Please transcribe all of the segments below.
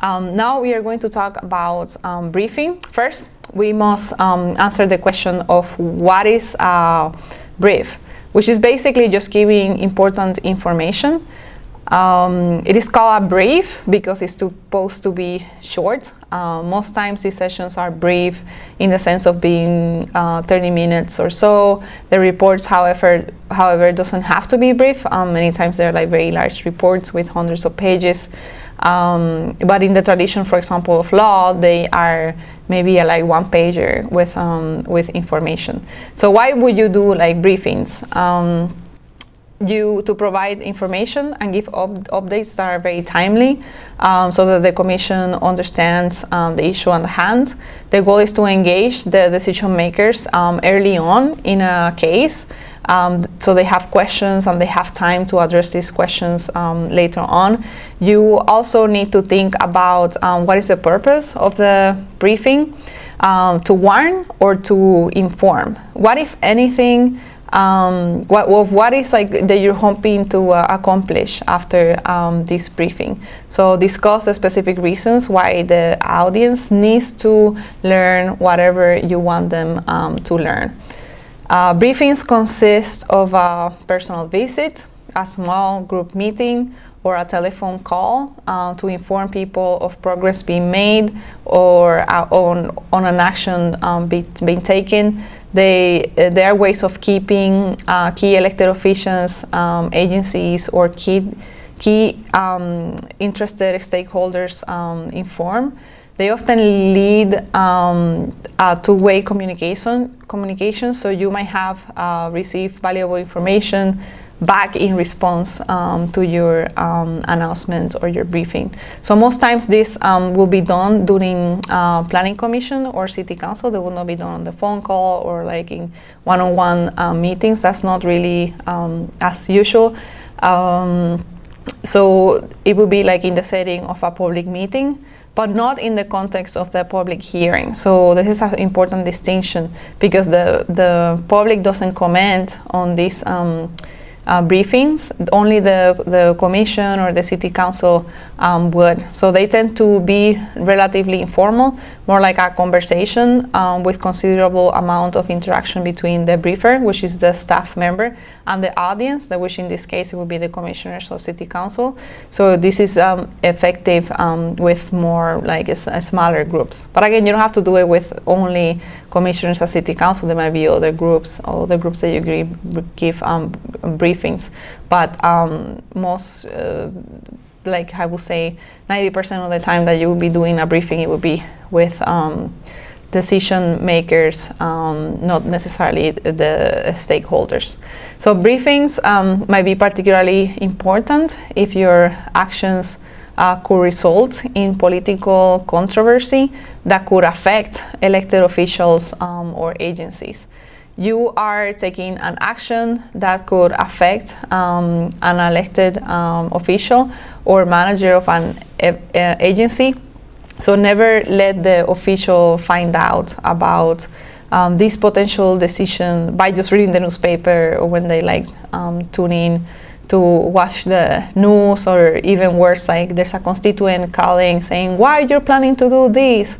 Um, now we are going to talk about um, briefing. First, we must um, answer the question of what is a brief, which is basically just giving important information. Um, it is called a brief because it's supposed to be short. Uh, most times these sessions are brief in the sense of being uh, 30 minutes or so. The reports, however, however, doesn't have to be brief. Um, many times they're like very large reports with hundreds of pages. Um, but in the tradition, for example, of law, they are maybe like one pager with um, with information. So why would you do like briefings? You to provide information and give up updates that are very timely um, so that the commission understands um, the issue on the hand. The goal is to engage the decision makers um, early on in a case um, so they have questions and they have time to address these questions um, later on. You also need to think about um, what is the purpose of the briefing, um, to warn or to inform. What, if anything, um, what, what is like that you're hoping to uh, accomplish after um, this briefing. So discuss the specific reasons why the audience needs to learn whatever you want them to learn. Uh, briefings consist of a personal visit, a small group meeting, or a telephone call uh, to inform people of progress being made or uh, on, on an action um, be, being taken. They, uh, there are ways of keeping uh, key elected officials, um, agencies, or key, key um, interested stakeholders um, informed. They often lead um, two-way communication, communication, so you might have uh, received valuable information back in response um, to your um, announcement or your briefing. So most times this um, will be done during uh, planning commission or city council. They will not be done on the phone call or like in one-on-one uh, meetings. That's not really um, as usual. Um, so it would be like in the setting of a public meeting but not in the context of the public hearing. So this is an important distinction because the, the public doesn't comment on this um, uh, briefings. Only the, the commission or the city council um, would. So they tend to be relatively informal, more like a conversation um, with considerable amount of interaction between the briefer, which is the staff member, and the audience, which in this case it would be the commissioners or city council. So this is um, effective um, with more like smaller groups. But again, you don't have to do it with only commissioners at city council. There might be other groups, other groups that you give, give um, briefings. But um, most, uh, like I would say, 90% of the time that you will be doing a briefing, it will be with um, decision makers, um, not necessarily the stakeholders. So briefings um, might be particularly important if your actions uh, could result in political controversy that could affect elected officials um, or agencies. You are taking an action that could affect um, an elected um, official or manager of an agency. So never let the official find out about um, this potential decision by just reading the newspaper or when they like um, tune in to watch the news or even worse like there's a constituent calling saying why are you're planning to do this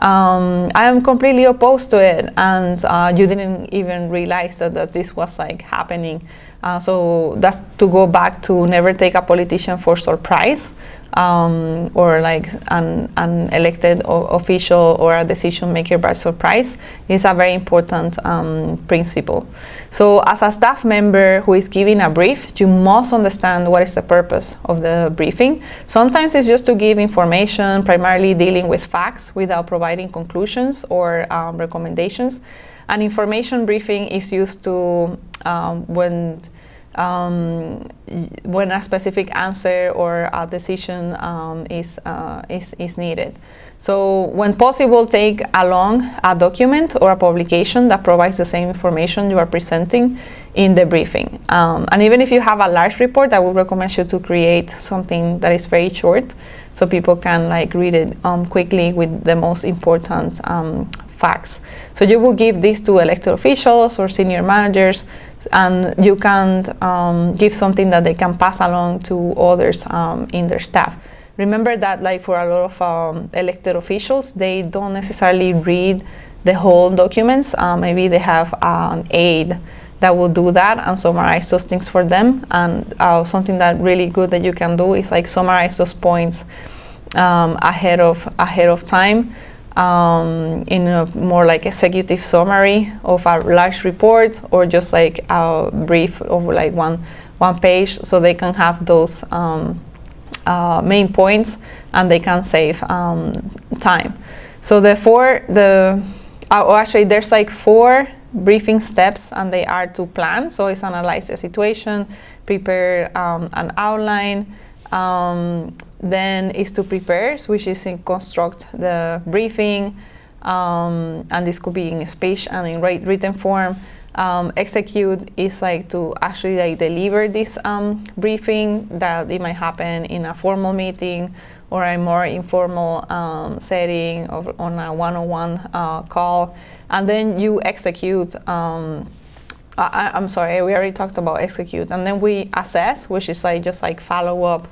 um, I am completely opposed to it and uh, you didn't even realize that, that this was like happening uh, so that's to go back to never take a politician for surprise um, or like an, an elected official or a decision maker by surprise is a very important um, principle. So as a staff member who is giving a brief, you must understand what is the purpose of the briefing. Sometimes it's just to give information, primarily dealing with facts without providing conclusions or um, recommendations. An information briefing is used to um, when um, when a specific answer or a decision um, is, uh, is, is needed. So when possible, take along a document or a publication that provides the same information you are presenting in the briefing. Um, and even if you have a large report, I would recommend you to create something that is very short so people can like read it um, quickly with the most important facts. So you will give this to elected officials or senior managers, and you can um, give something that they can pass along to others um, in their staff. remember that like for a lot of um, elected officials, they don't necessarily read the whole documents. Uh, maybe they have an aide that will do that and summarize those things for them. And uh, something that really good that you can do is like summarize those points um, ahead of ahead of time um, in a more like executive summary of a large report or just like a brief of like one one page so they can have those um, uh, main points and they can save um, time. So the four, the, uh, actually there's like four briefing steps and they are to plan. So it's analyze the situation, prepare um, an outline, um, then is to prepare, which is in construct the briefing, um, and this could be in speech and in written form. Um, execute is like to actually like deliver this um, briefing that it might happen in a formal meeting or a more informal um, setting or on a one-on-one uh, call, and then you execute. I, am sorry, we already talked about execute, and then we assess, which is like just like follow up.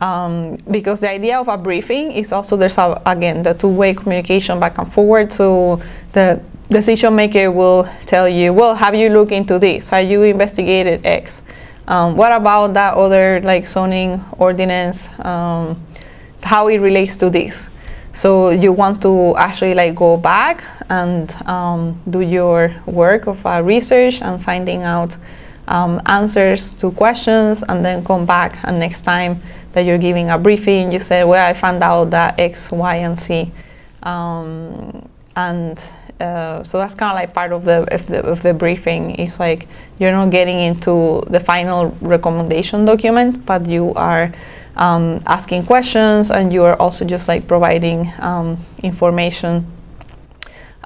Um, because the idea of a briefing is also there's a, again the two-way communication back and forward. So the decision maker will tell you, well, have you looked into this? Have you investigated X? Um, what about that other like zoning ordinance? Um, how it relates to this? So you want to actually like go back and um, do your work of uh, research and finding out um, answers to questions, and then come back and next time that you're giving a briefing, you say, well, I found out that X, Y, and Z. Um, and uh, so that's kind of like part of the, of the, of the briefing is like you're not getting into the final recommendation document but you are um, asking questions and you are also just like providing um, information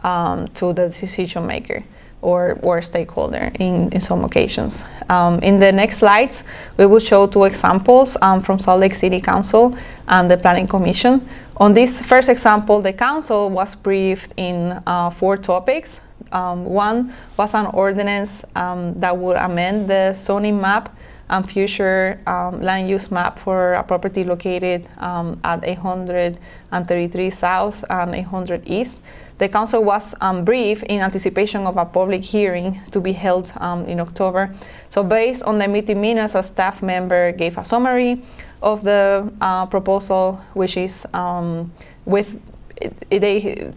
um, to the decision maker or, or stakeholder in, in some occasions. Um, in the next slides, we will show two examples um, from Salt Lake City Council and the Planning Commission. On this first example, the council was briefed in uh, four topics. Um, one was an ordinance um, that would amend the zoning map and future um, land use map for a property located um, at 833 South and 800 East the council was um, briefed in anticipation of a public hearing to be held um, in October. So based on the meeting minutes, a staff member gave a summary of the uh, proposal, which is um, with it, they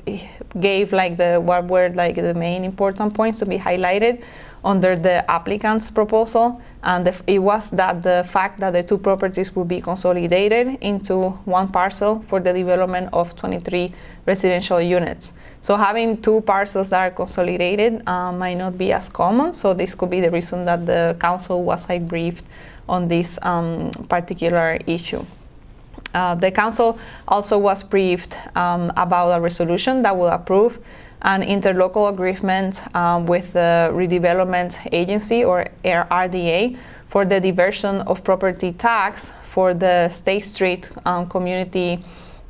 gave like the what were like the main important points to be highlighted under the applicant's proposal, and the, it was that the fact that the two properties would be consolidated into one parcel for the development of 23 residential units. So having two parcels that are consolidated uh, might not be as common, so this could be the reason that the council was briefed on this um, particular issue. Uh, the council also was briefed um, about a resolution that will approve an interlocal agreement um, with the redevelopment agency or RDA for the diversion of property tax for the State Street um, community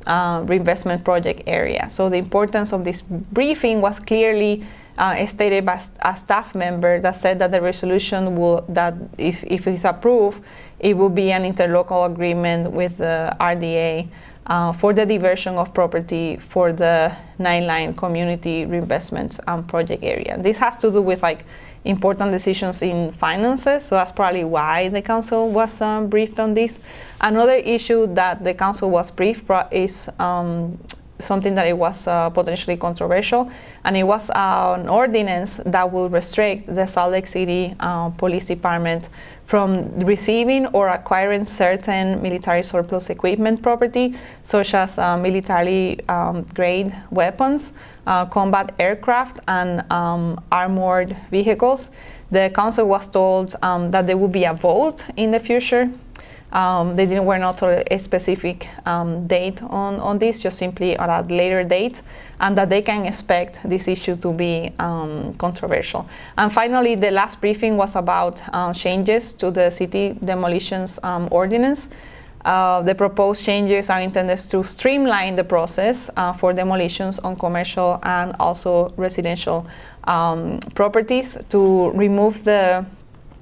uh, reinvestment project area. So the importance of this briefing was clearly uh, stated by a staff member that said that the resolution will that if, if it's approved, it will be an interlocal agreement with the RDA uh, for the diversion of property for the Nine Line Community Reinvestment um, Project area. This has to do with like important decisions in finances, so that's probably why the council was um, briefed on this. Another issue that the council was briefed is um, something that it was uh, potentially controversial, and it was uh, an ordinance that will restrict the Salt Lake City uh, Police Department from receiving or acquiring certain military surplus equipment property, such as uh, military um, grade weapons, uh, combat aircraft, and um, armored vehicles. The council was told um, that there would be a vote in the future um, they didn't were not a specific um, date on, on this, just simply at a later date, and that they can expect this issue to be um, controversial. And finally, the last briefing was about uh, changes to the city demolitions um, ordinance. Uh, the proposed changes are intended to streamline the process uh, for demolitions on commercial and also residential um, properties to remove the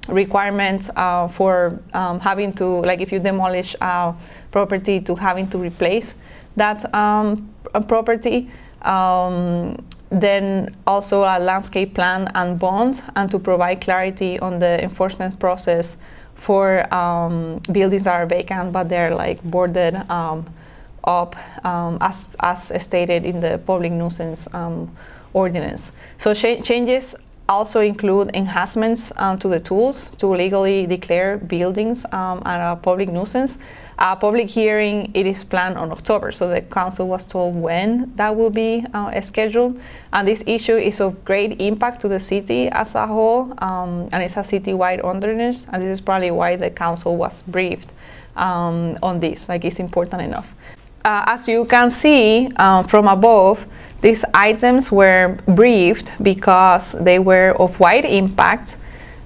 requirements uh, for um, having to, like if you demolish a property, to having to replace that um, property. Um, then also a landscape plan and bond, and to provide clarity on the enforcement process for um, buildings that are vacant but they're like boarded um, up um, as, as stated in the public nuisance ordinance. So changes also include enhancements um, to the tools to legally declare buildings um, a public nuisance. A public hearing, it is planned on October, so the council was told when that will be uh, scheduled. And this issue is of great impact to the city as a whole, um, and it's a citywide ordinance, and this is probably why the council was briefed um, on this, like it's important enough. Uh, as you can see um, from above, these items were briefed because they were of wide impact,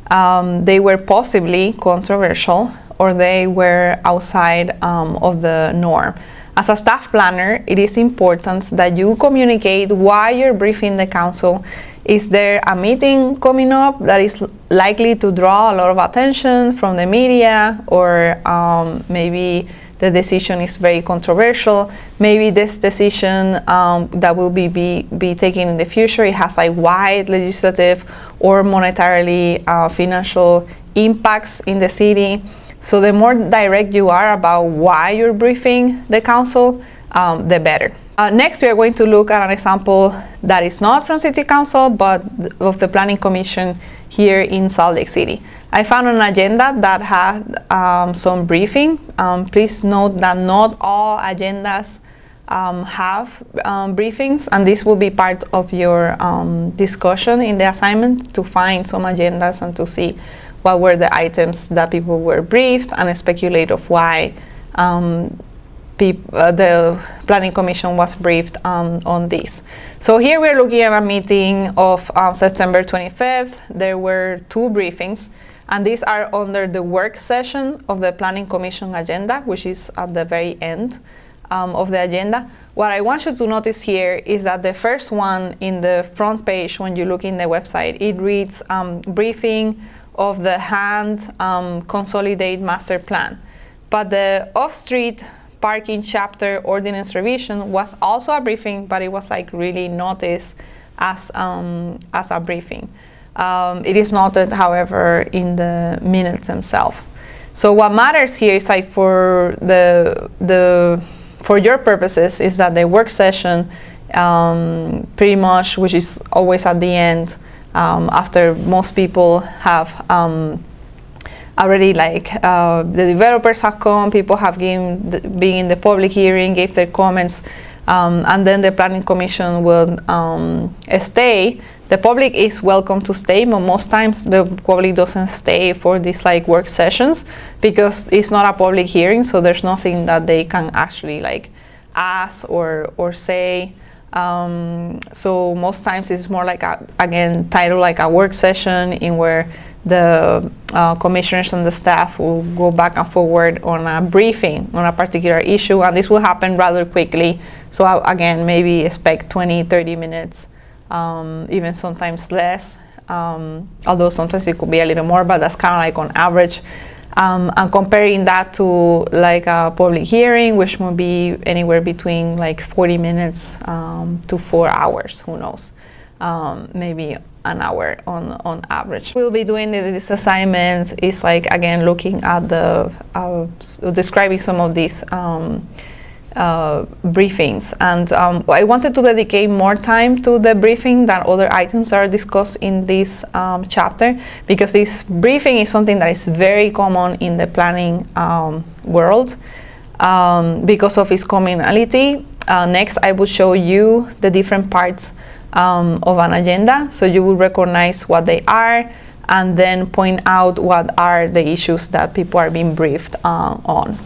um, they were possibly controversial, or they were outside um, of the norm. As a staff planner, it is important that you communicate why you're briefing the council. Is there a meeting coming up that is likely to draw a lot of attention from the media or um, maybe the decision is very controversial. Maybe this decision um, that will be, be, be taken in the future, it has like wide legislative or monetarily uh, financial impacts in the city. So the more direct you are about why you're briefing the council, um, the better. Uh, next, we are going to look at an example that is not from City Council, but of the Planning Commission here in Salt Lake City. I found an agenda that had um, some briefing. Um, please note that not all agendas um, have um, briefings, and this will be part of your um, discussion in the assignment to find some agendas and to see what were the items that people were briefed and speculate of why um, uh, the Planning Commission was briefed um, on this. So here we're looking at a meeting of um, September 25th. There were two briefings, and these are under the work session of the Planning Commission agenda, which is at the very end um, of the agenda. What I want you to notice here is that the first one in the front page, when you look in the website, it reads um, briefing of the hand um, consolidate master plan. But the off-street parking chapter ordinance revision was also a briefing, but it was like really noticed as, um, as a briefing. Um, it is noted, however, in the minutes themselves. So what matters here is like for the, the for your purposes is that the work session um, pretty much, which is always at the end, um, after most people have um, already like uh, the developers have come, people have given the, been in the public hearing, gave their comments, um, and then the planning commission will um, stay. The public is welcome to stay, but most times the public doesn't stay for these like work sessions because it's not a public hearing, so there's nothing that they can actually like ask or or say. Um, so most times it's more like a, again title like a work session in where the uh, commissioners and the staff will go back and forward on a briefing on a particular issue and this will happen rather quickly so uh, again maybe expect 20 30 minutes um, even sometimes less um, although sometimes it could be a little more but that's kind of like on average. Um, and comparing that to like a public hearing which would be anywhere between like 40 minutes um, to four hours who knows? Um, maybe an hour on, on average. We'll be doing this assignment. Is like, again, looking at the, uh, describing some of these um, uh, briefings. And um, I wanted to dedicate more time to the briefing than other items that are discussed in this um, chapter because this briefing is something that is very common in the planning um, world um, because of its commonality. Uh, next, I will show you the different parts um, of an agenda. So you will recognize what they are and then point out what are the issues that people are being briefed uh, on.